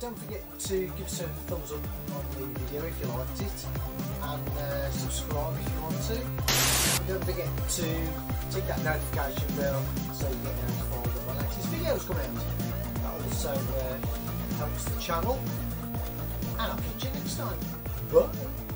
Don't forget to give us a thumbs up on the video if you liked it, and uh, subscribe if you want to. And don't forget to tick that notification bell so you get notified when my latest videos come out. That also uh, helps the channel, and I'll catch you next time. Bye.